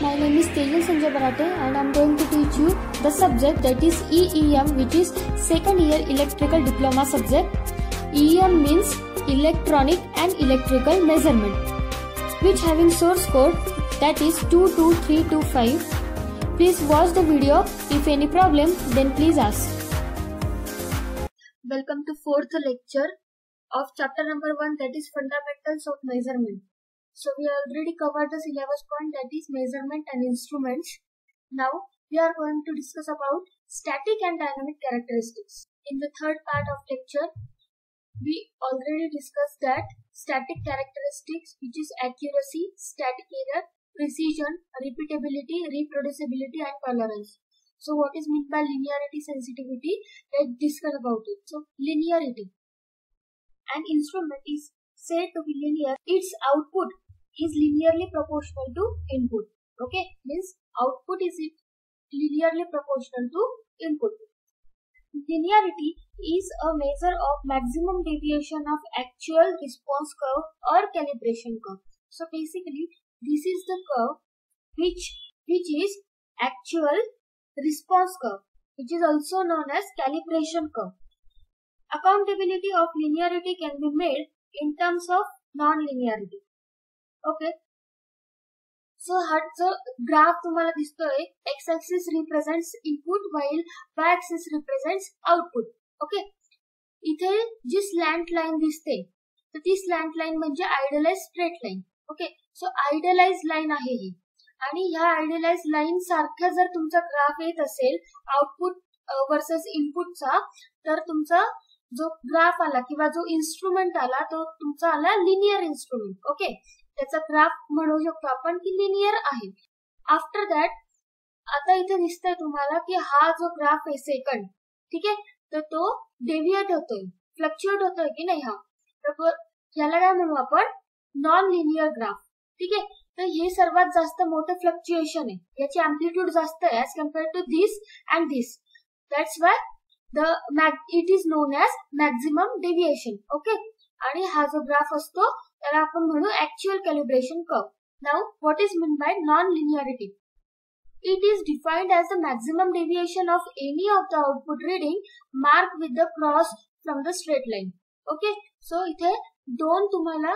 My name is Tejal Sanjay Barate and I'm going to teach you the subject that is EEM which is second year electrical diploma subject. EEM means electronic and electrical measurement which having source code that is 22325. Please watch the video. If any problem then please ask. Welcome to fourth lecture of chapter number 1 that is fundamentals of measurement. So we already covered the syllabus point that is measurement and instruments. Now we are going to discuss about static and dynamic characteristics. In the third part of lecture, we already discussed that static characteristics which is accuracy, static error, precision, repeatability, reproducibility and tolerance. So what is meant by linearity sensitivity? Let's discuss about it. So linearity. An instrument is said to be linear. Its output is linearly proportional to input. Okay, means output is linearly proportional to input. Linearity is a measure of maximum deviation of actual response curve or calibration curve. So basically, this is the curve which which is actual response curve, which is also known as calibration curve. Accountability of linearity can be made in terms of non-linearity. Okay so हा जो graph तुम्हाला दिसतोय. X axis represents input while Y axis represents output okay इथे जी slant line दिसते तर ती slant line म्हणजे idealise straight line okay so idealise line आहे ही. आणि ह्या आयडियलाइज लाईन सारखा जर तुमचा ग्राफ येत असेल आउटपुट वर्सेस इनपुटचा तर तुमचा जो ग्राफ आला किंवा जो इन्स्ट्रुमेंट आला तो तुमचा आला लिनियर इन्स्ट्रुमेंट ओके त्याचा ग्राफ म्हणू शकतो आपण की लिनियर आहे. आफ्टर दॅट आता इथे दिसतंय तुम्हाला की हा जो ग्राफ आहे सेकंड ठीक आहे? तर तो डेव्हिएट होतोय फ्लक्च्युएट होतोय की नाही हा? तर याला काय म्हणू आपण? नॉन लिनियर ग्राफ ठीक आहे? तर हे सर्वात जास्त मोठं फ्लक्च्युएशन आहे. याची अँप्लिट्यूड जास्त आहे as compare to this and this that's why the it is known as maximum deviation okay आणि हा जो ग्राफ असतो त्याला आपण म्हणू actual calibration curve now what is mean by non linearity It is defined as the maximum deviation of any of the output reading marked with the cross from the straight line. Okay, so इथे दोन तुम्हाला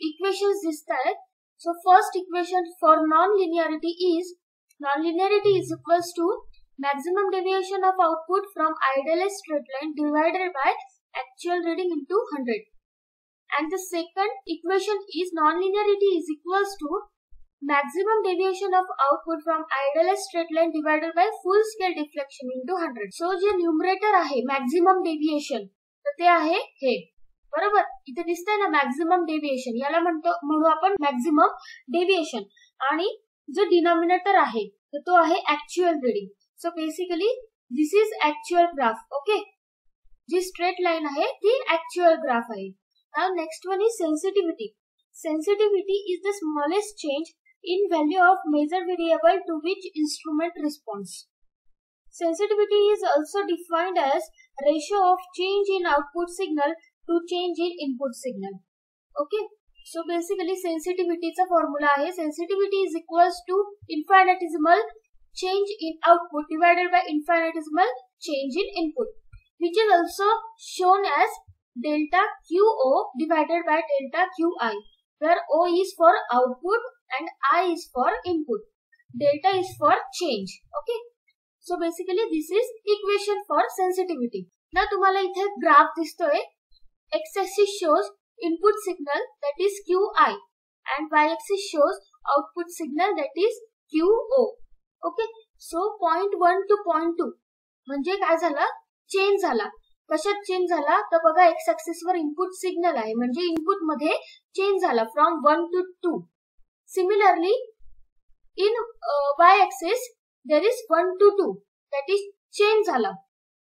equations दिसत आहेत so first equation for non linearity is non linearity is equals to maximum deviation of output from idealized straight line divided by actual reading into 100. And the second equation is nonlinearity is equals to maximum deviation of output from idealized straight line divided by full scale deflection into 100 so जे numerator आहे maximum deviation तर ते आहे हे. बरोबर? इथे दिसतंय ना मॅक्झिमम डेव्हिएशन याला म्हणतो म्हणू आपण मॅक्झिमम डेव्हिएशन आणि जो डिनॉमिनेटर आहे तर तो आहे actual reading so basically this is actual graph okay G straight line आहे ती ऍक्च्युअल ग्राफ आहे. Now next one is sensitivity. Sensitivity is the smallest change in value of measure variable to which instrument responds. Sensitivity is also defined as ratio of change in output signal to change in input signal. Okay. So basically sensitivity is a formula is sensitivity is equals to infinitesimal change in output divided by infinitesimal change in input which is also shown as delta QO divided by delta QI where O is for output and I is for input. Delta is for change. Okay. So basically this is equation for sensitivity. Now तुम्हाला इथे graph दिसतोय x axis shows input signal that is QI and y axis shows output signal that is QO. Okay. So point 1 to point 2 म्हणजे काय झालं change झाला कशात change झाला? तर बघा एक्स ऍक्सिस वर इनपुट सिग्नल आहे. म्हणजे इनपुटमध्ये चेंज झाला from one to two similarly in Y axis there is one to two that is change झाला.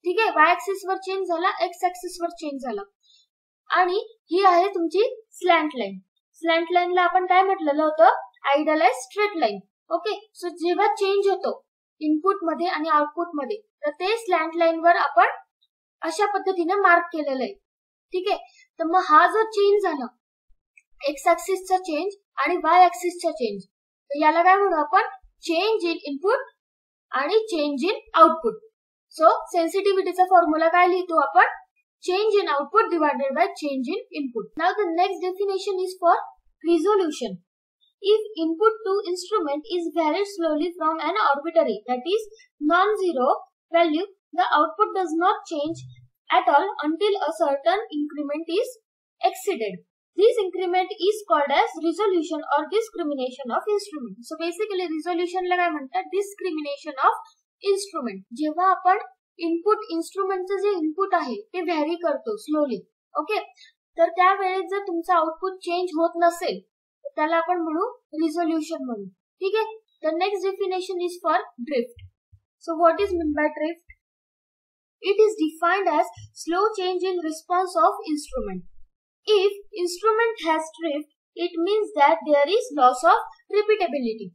ठीक आहे? वाय ऍक्सिस वर चेंज झाला एक्स ऍक्सिस वर चेंज झाला. आणि ही आहे तुमची स्लॅन्ट लाईन स्लॅन्ट लाईनला आपण काय म्हटलेलं होतं? Idealise straight line okay so जेव्हा चेंज होतो इनपुटमध्ये आणि आउटपुटमध्ये तर ते स्लॅन्ट लाईन वर आपण अशा पद्धतीने मार्क केलेलं आहे. ठीक आहे? तर मग हा जो चेंज झाला एक्स ऍक्सिसचा चेंज आणि वाय ऍक्सिसचा चेंज तर याला काय म्हणू आपण? चेंज इन इनपुट आणि चेंज इन आउटपुट सो सेन्सिटिव्हिटीचा फॉर्म्युला काय लिहितो आपण? Change in output divided by change in input now the next definition is for resolution if input to instrument is varied slowly from an arbitrary that is non-zero value the output does not change at all until a certain increment is exceeded this increment is called as resolution or discrimination of instrument so basically resolution ला काय म्हणतात discrimination of instrument जेव्हा आपण input इन्स्ट्रुमेंटचं जे input आहे ते vary करतो slowly okay तर त्यावेळेस जर तुमचं आउटपुट चेंज होत नसेल त्याला आपण म्हणू रिझोल्युशन म्हणू ठीक आहे the next definition is for drift so what is mean by drift it is defined as slow change in response of instrument if instrument has drift it means that there is loss of repeatability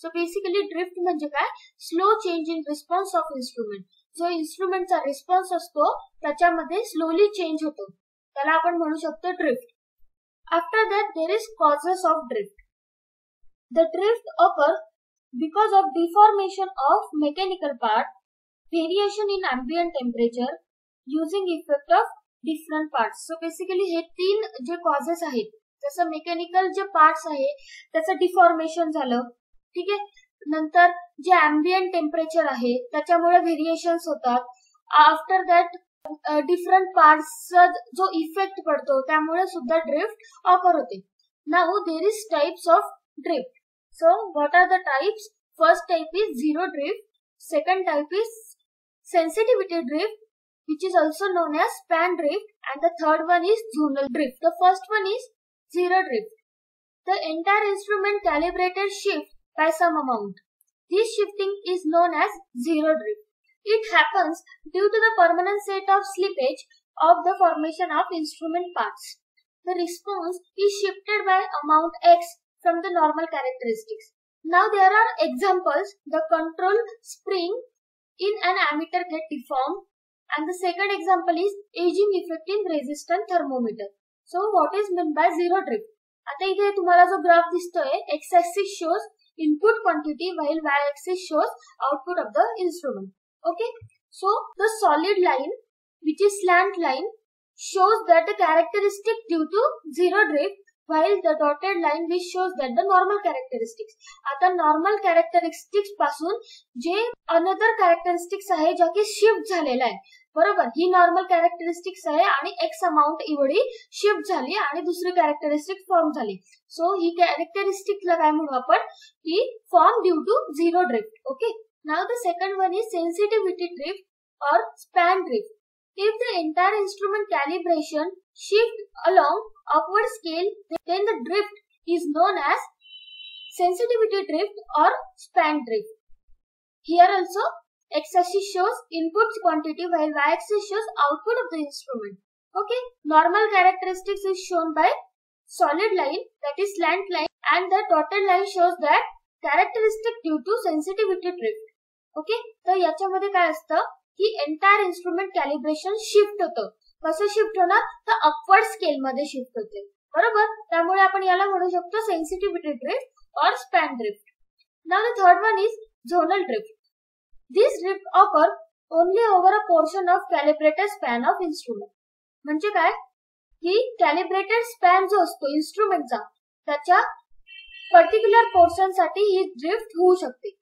so basically drift म्हणजे काय slow change in response of instrument जो इन्स्ट्रुमेंटचा response असतो त्याच्यामध्ये slowly change होतो. त्याला आपण म्हणू शकतो drift After that, there is causes of drift. The drift occurs because of deformation of mechanical part, variation in ambient temperature, using effect of different parts. So basically हे तीन जे कॉजेस आहेत जसं मेकॅनिकल जे पार्ट्स आहे त्याचं deformation झालं. ठीक आहे? नंतर जे अँबियंट टेम्परेचर आहे त्याच्यामुळे व्हेरिएशन्स होतात. आफ्टर दॅट डिफरंट पार्टचा जो इफेक्ट पडतो त्यामुळे सुद्धा ड्रिफ्ट ऑकर होते. Now there is types of drift so what are the types first type is zero drift second type is sensitivity drift which is also known as span drift and the third one is zonal drift. The first one is zero drift. The entire instrument calibrated shift by some amount. This shifting is known as zero drift. It happens due to the permanent state of slippage of the formation of instrument parts. The response is shifted by amount x from the normal characteristics. Now there are examples. The control spring in an ammeter get deformed and the second example is aging effect in resistant thermometer. So what is meant by zero drift? आता इथे तुम्हाला जो graph दिसतोय x axis shows input quantity while y axis shows output of the instrument. Okay. So the solid line which is slant line shows that the characteristic due to zero drift while the dotted line which shows that the normal characteristics. आता normal कॅरेक्टरिस्टिक्सपासून जे another characteristics आहे ज्या की shift झालेला आहे बरोबर? ही normal characteristics आहे आणि एक्स अमाऊंट एवढी शिफ्ट झाली आणि दुसरी कॅरेक्टरिस्टिक फॉर्म झाली. सो ही कॅरेक्टरिस्टिकला काय म्हणू आपण? की form due to zero drift okay now the second one is sensitivity drift और span drift If the entire instrument calibration shift along upward scale, then the drift is known as sensitivity drift or span drift. Here also x-axis shows input quantity while y-axis shows output of the instrument. Okay, normal characteristics is shown by solid line that is slant line and the dotted line shows that characteristic due to sensitivity drift. Okay तर याच्यामध्ये काय असतं की entire instrument calibration shift होतं. कसं shift होणार? तर upward scale मध्ये शिफ्ट होते. बरोबर? त्यामुळे आपण याला म्हणू शकतो सेन्सिटिव्हिटी ड्रिफ्ट और span drift now the third one is zonal drift this drift occur only over a portion of calibrated span of instrument म्हणजे काय? की कॅलिब्रेटेड स्पॅन जो असतो इन्स्ट्रुमेंटचा त्याच्या पर्टिक्युलर पोर्शनसाठी ही ड्रिफ्ट होऊ शकते.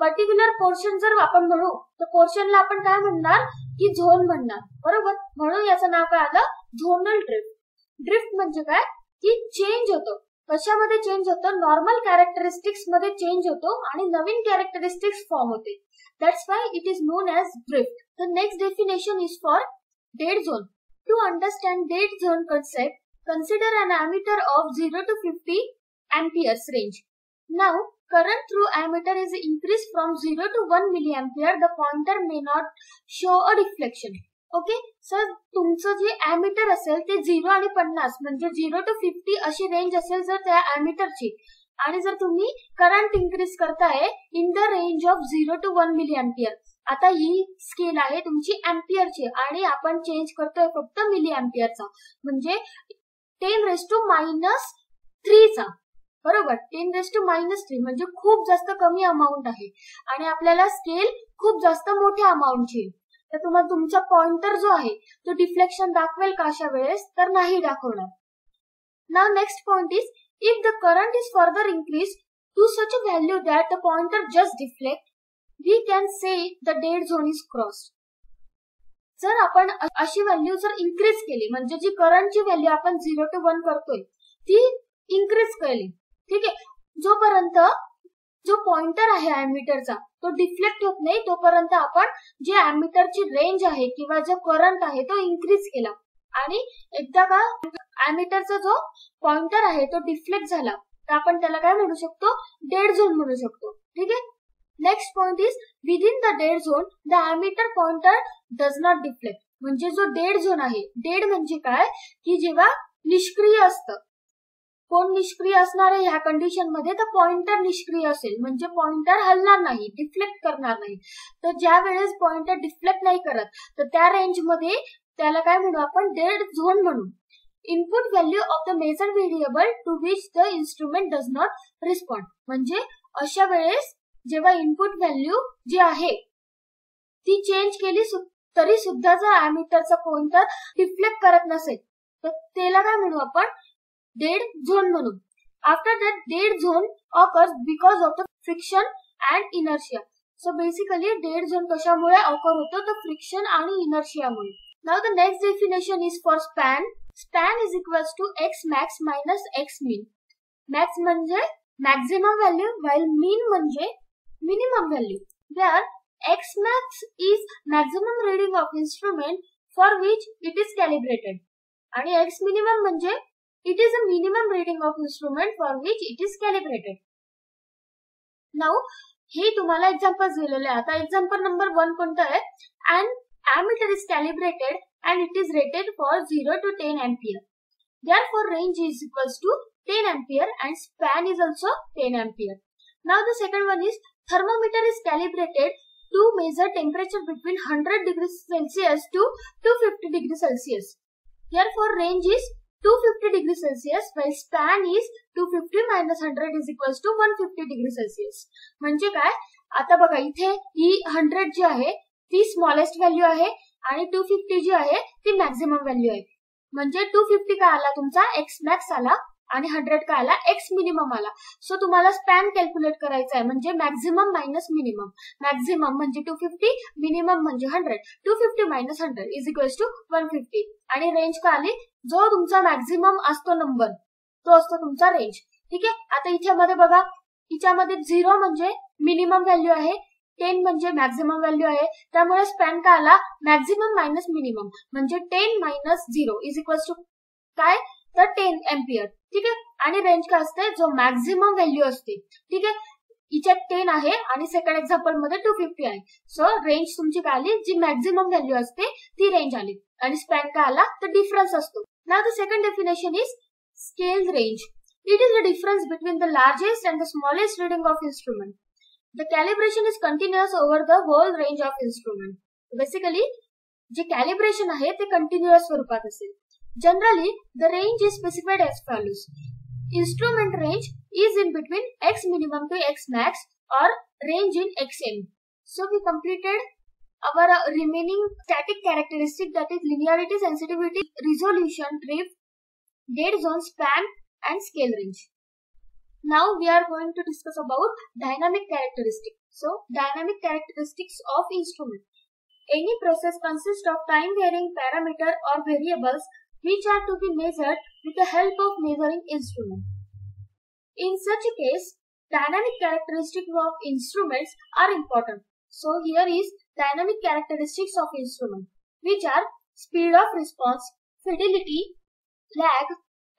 पर्टिक्युलर पोर्शन जर आपण म्हणू तर पोर्शनला आपण काय म्हणणार? की झोन म्हणणार. बरोबर? म्हणून याचं नाव काय आलं? झोनल ड्रिफ्ट ड्रिफ्ट म्हणजे काय? की चेंज होतो. कशामध्ये चेंज होतो? नॉर्मल कॅरेक्टरिस्टिक्समध्ये चेंज होतो आणि नवीन कॅरेक्टरिस्टिक्स फॉर्म होते. That's why it is known as drift the next definition is for dead zone to understand dead zone concept consider an ammeter of 0 to 50 amperes range. Now, current through ammeter is increased from 0 to 1 milliampere, the pointer may not show a deflection. Okay sir तुमचं जे ammeter असेल ते zero आणि पन्नास म्हणजे zero to fifty अशी range असेल जर त्या ॲमीटरची आणि जर तुम्ही करंट इन्क्रीज करताय in the range of zero to one milliampere आता ही स्केल आहे तुमची अँपियरची आणि आपण चेंज करतोय फक्त मिली अँपियरचा म्हणजे टेन रेस टू मायनस थ्रीचा बरोबर. Ten raise to minus three म्हणजे खूप जास्त कमी अमाऊंट आहे. आणि आपल्याला स्केल खूप जास्त मोठ्या अमाऊंटची तर तुम्हाला तुमचा पॉइंटर जो आहे तो डिफ्लेक्शन दाखवेल का अशा वेळेस? तर नाही दाखवणार. ना next point is if the current is further increase to such a value that the pointer just deflect we can say the dead zone is cross जर आपण अशी व्हॅल्यू जर इन्क्रीज केली म्हणजे जी करंटची व्हॅल्यू आपण झिरो टू वन करतोय ती इन्क्रीज केली ठीक आहे? जोपर्यंत जो पॉइंटर आहे अॅमीटरचा तो डिफ्लेक्ट होत नाही तोपर्यंत आपण जे अॅमीटरची रेंज आहे किंवा जो करंट आहे तो इन्क्रीज केला. आणि एकदा का अॅमीटरचा जो पॉइंटर आहे तो डिफ्लेक्ट झाला तर आपण त्याला काय म्हणू शकतो? डेड झोन म्हणू शकतो. ठीक आहे? Next point is within the dead zone the ammeter pointer does not deflect म्हणजे जो डेड झोन आहे डेड म्हणजे काय? की जेव्हा निष्क्रिय असतं. कोण निष्क्रिय असणार आहे ह्या कंडिशनमध्ये? तर पॉइंटर निष्क्रिय असेल. म्हणजे पॉइंटर हलणार नाही डिफ्लेक्ट करणार नाही. तर ज्या वेळेस पॉइंटर डिफ्लेक्ट नाही करत तर त्या रेंजमध्ये त्याला काय म्हणू आपण? डेड झोन म्हणू. Input value of the measure variable to which the instrument does not respond म्हणजे अशा वेळेस जेव्हा इनपुट व्हॅल्यू जी आहे ती चेंज केली तरी सुद्धा जर अॅमीटरचा पॉइंटर डिफ्लेक्ट करत नसेल तर त्याला काय म्हणू आपण? डेड झोन म्हणून. After that dead zone occurs because of the friction and inertia so basically dead zone कशामुळे ऑकर होतो? तर फ्रिक्शन आणि इनर्शियामुळे now the next definition is for span span is equals to X max minus X min max म्हणजे maximum value while min म्हणजे minimum value where X max is maximum reading of instrument for which it is calibrated आणि X minimum म्हणजे it is a minimum reading of instrument for which it is calibrated now हे तुम्हाला examples दिलेले आता example number one कोणतं आहे and ammeter is calibrated and it is rated for 0 to 10 ampere. Therefore, range is equals to 10 ampere and span is also 10 ampere. Now the second one is thermometer is calibrated to measure temperature between 100 degrees Celsius to 250 degrees Celsius. Therefore, range is 250 degree Celsius while span is 250 minus 100 is equals to 150 degree Celsius. म्हणजे काय? आता बघा इथे ही 100 जी आहे ती smallest value आहे आणि to fifty जी आहे ती मॅक्झिमम व्हॅल्यू आहे. म्हणजे टू फिफ्टी काय आला तुमचा? एक्स मॅक्स आला आणि हंड्रेड काय आला एक्स मिनिमम आला. सो तुम्हाला स्पॅन कॅल्क्युलेट करायचा आहे. म्हणजे मॅक्झिमम मायनस मिनिमम मॅक्झिमम म्हणजे टू फिफ्टी मिनिमम म्हणजे hundred two fifty minus hundred is equals to one fifty आणि रेंज काय आली जो तुमचा मॅक्झिमम असतो नंबर तो असतो तुमचा रेंज ठीक आहे? आता इथे बघा. हिच्यामध्ये झिरो म्हणजे मिनिमम व्हॅल्यू आहे. टेन म्हणजे मॅक्झिमम व्हॅल्यू आहे. त्यामुळे स्पॅन म्हणजे काय आला मॅक्झिमम मायनस मिनिमम म्हणजे ten minus zero is equals to काय? तर टेन एम्पियर ठीक आहे? आणि रेंज काय असते? जो मॅक्झिमम व्हॅल्यू असते. ठीक आहे? हिच्यात टेन आहे आणि सेकंड एक्झाम्पलमध्ये टू फिफ्टी आहे. सो रेंज तुमची काय आली? जी मॅक्झिमम व्हॅल्यू असते ती रेंज आली. आणि स्पॅन काय आला? तर डिफरन्स असतो. Now the second definition is scale range it is the difference between the largest and the smallest reading of instrument the calibration is continuous over the whole range of instrument basically जे calibration आहे ते continuous स्वरूपात असेल. Generally, the range is specified as follows. Instrument range is in between x minimum to x max or range in xm. So we completed our uh, remaining static characteristic that is linearity, sensitivity, resolution, drift, dead zone span and scale range. Now we are going to discuss about dynamic characteristic. So dynamic characteristics of instrument. Any process consists of time varying parameter or variables which are to be measured with the help of measuring instrument. In such a case, dynamic characteristics of instruments are important. So here is dynamic characteristics of instrument which are speed of response, fidelity, lag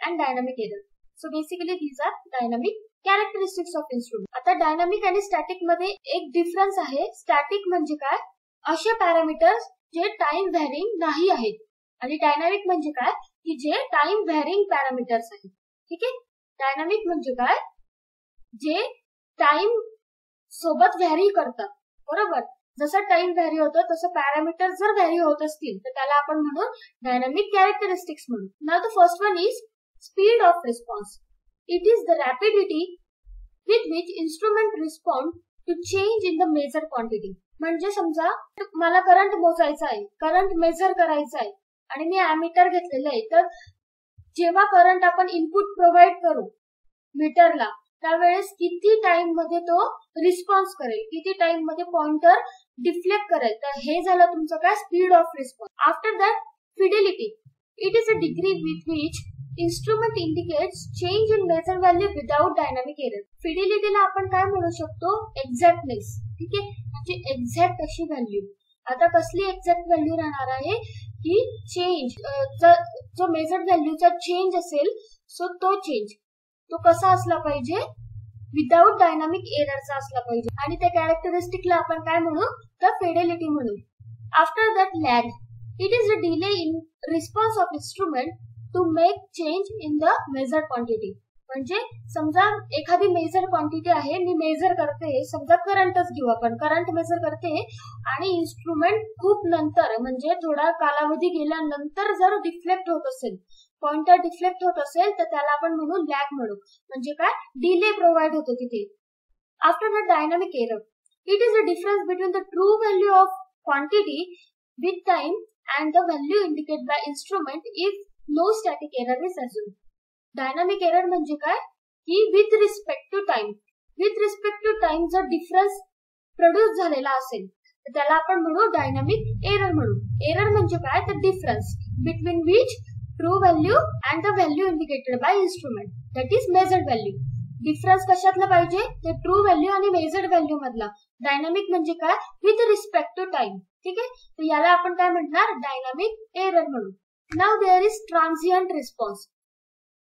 and dynamic error. So basically these are dynamic characteristics of instrument आता dynamic आणि static मध्ये एक difference आहे static म्हणजे काय असे parameters जे time varying नाही आहेत आणि डायनामिक म्हणजे काय? की जे टाइम व्हॅरिंग पॅरामीटर्स आहेत. ठीक आहे? डायनामिक म्हणजे काय? जे टाइम सोबत व्हॅरी करतात. बरोबर? जसं टाइम व्हॅरी होतं तसं पॅरामीटर जर व्हॅरी होत असतील तर त्याला आपण म्हणू डायनामिक कॅरेक्टरिस्टिक्स म्हणू. ना the first one is speed of response it is the rapidity with which instrument respond to change in the measure quantity म्हणजे समजा मला करंट मोजायचा आहे. करंट मेजर करायचा आहे. आणि मी अॅमीटर घेतलेलं आहे. तर जेव्हा करंट आपण इनपुट प्रोव्हाइड करू मीटरला त्यावेळेस किती टाइममध्ये तो रिस्पॉन्स करेल? किती टाइममध्ये पॉइंटर डिफ्लेक्ट करेल? तर हे झालं तुमचं काय? Speed of response after that fidelity it is a degree with which instrument indicates change in measure value without dynamic error फिडिलिटीला आपण काय म्हणू शकतो? एक्झॅक्टनेस ठीक आहे? म्हणजे एक्झॅक्ट अशी व्हॅल्यू आता कसली एक्झॅक्ट व्हॅल्यू राहणार आहे? की चेंज जो मेजर व्हॅल्यूचा चेंज असेल सो तो चेंज तो कसा असला पाहिजे? विदाउट डायनामिक एररचा असला पाहिजे. आणि त्या कॅरेक्टरिस्टिकला आपण काय म्हणू? तर फेडेलिटी म्हणू. After that lag it is a delay in response of instrument to make change in the measure quantity म्हणजे समजा एखादी मेजर क्वांटिटी आहे मी मेजर करते समजा करंटच घेऊ आपण. करंट मेजर करते आणि इन्स्ट्रुमेंट खूप नंतर म्हणजे थोडा कालावधी गेल्यानंतर जर डिफ्लेक्ट होत असेल पॉइंटर डिफ्लेक्ट होत असेल तर त्याला आपण म्हणू लॅग म्हणू. म्हणजे काय? डिले प्रोव्हाइड होतो तिथे. After the dynamic error it is a difference between the true value of quantity with time and the value indicate by instrument if no static error is अजून डायनामिक एरर म्हणजे काय? की with respect to time with respect to time जर difference produce झालेला असेल तर त्याला आपण म्हणू डायनामिक एरर म्हणू. एरर म्हणजे काय? तर difference between which true value and the value indicated by instrument that is measured value difference कशातला पाहिजे? ते ट्रू व्हॅल्यू आणि मेजर्ड व्हॅल्यू मधला. डायनामिक म्हणजे काय? विथ रिस्पेक्ट टू टाइम ठीक आहे? तर याला आपण काय म्हणणार? डायनामिक एरर म्हणू. Now there is transient response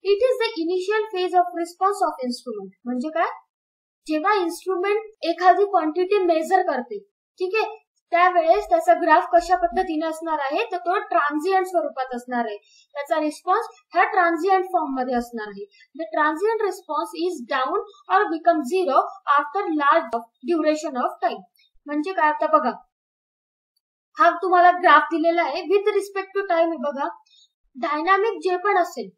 it is the initial phase of response of instrument म्हणजे काय? जेव्हा इन्स्ट्रुमेंट एखादी क्वांटिटी मेजर करते ठीक आहे? त्यावेळेस त्याचा ग्राफ कशा पद्धतीने असणार आहे? तर तो ट्रान्झियंट स्वरूपात असणार आहे. त्याचा रिस्पॉन्स ह्या ट्रान्झियंट फॉर्ममध्ये असणार आहे. The transient response is down or become zero after large duration of time म्हणजे काय आता बघा. हा तुम्हाला ग्राफ दिलेला आहे. विथ रिस्पेक्ट टू टाइम बघा. डायनामिक जे पण असेल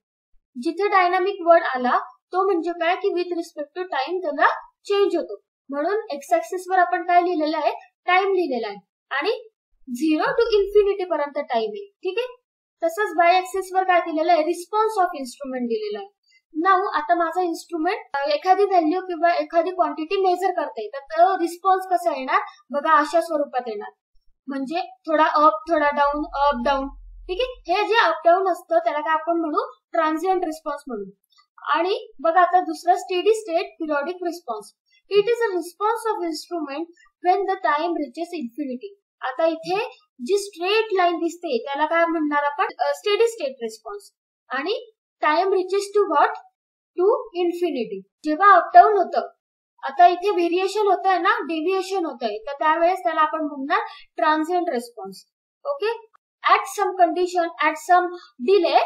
जिथे डायनामिक वर्ड आला तो म्हणजे काय? की विथ रिस्पेक्ट टू टाइम त्याला चेंज होतो. म्हणून एक्स ऍक्सिस वर आपण काय लिहिलेलं आहे? टाइम लिहिलेला आहे. आणि झिरो टू इन्फिनिटी पर्यंत टाइम आहे. ठीक आहे? तसंच बाय ऍक्सिस वर काय दिलेलं आहे? रिस्पॉन्स ऑफ इन्स्ट्रुमेंट दिलेला आहे. नाऊ आता माझा इन्स्ट्रुमेंट एखादी व्हॅल्यू किंवा एखादी क्वांटिटी मेजर करते तर तो रिस्पॉन्स कसा येणार? बघा अशा स्वरूपात येणार. म्हणजे थोडा अप थोडा डाऊन अप डाऊन ठीक आहे? हे जे अप डाऊन असतं त्याला काय आपण म्हणू? ट्रान्झियंट रिस्पॉन्स म्हणू. आणि बघा आता दुसरा steady state periodic response it is a response of instrument when the time reaches infinity आता इथे जी स्ट्रेट लाईन दिसते त्याला काय म्हणणार आपण? स्टेडी स्टेट रिस्पॉन्स आणि time reaches to what to infinity जेव्हा अपडाऊन होतं आता इथे व्हेरिएशन होत आहे ना? डेव्हिएशन होत आहे तर त्यावेळेस त्याला आपण म्हणणार transient response okay at some condition at some delay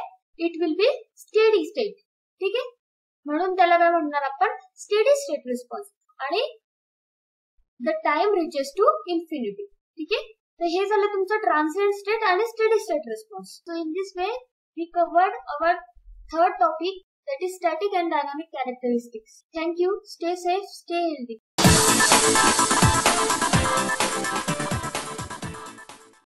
it will be steady state ठीक आहे? म्हणून त्याला काय म्हणणार आपण? स्टेडी स्टेट रिस्पॉन्स आणि the time reaches to infinity ठीक आहे? तर हे झालं तुमचं ट्रान्सियंट स्टेट आणि steady state response so in this way we covered our third topic that is static and dynamic characteristics. Thank you. Stay safe, stay healthy.